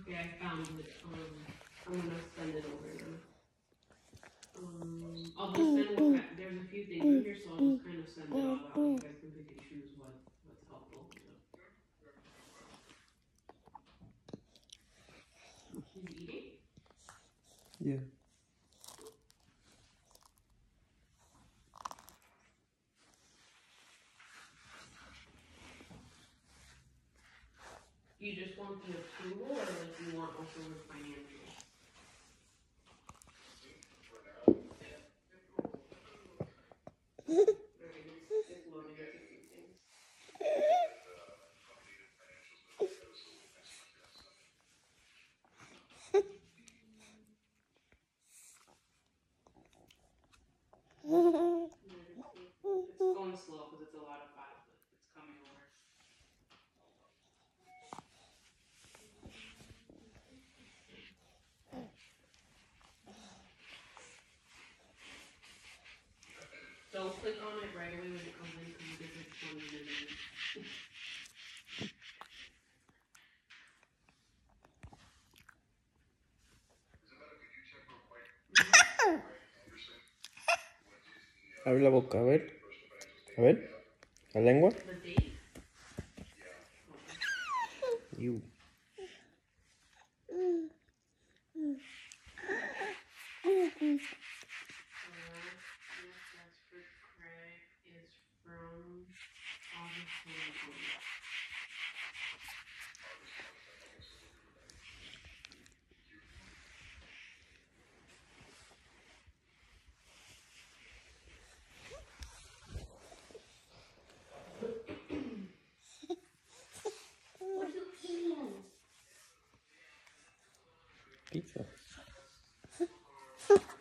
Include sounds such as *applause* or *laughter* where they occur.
Okay, I found it. Um, I'm gonna send it over now. Um, I'll just send what, I- there's a few things in here, so I'll just kind of send it all out. You guys can pick and choose what, what's helpful. She's eating? Yeah. You just want the approval, or like you want also the financials? *laughs* Alright, it's- it's a few things. It's going slow because right away when it comes *laughs* in from the Abre la boca, a ver. A ver. La lengua. You. Pizza. *laughs*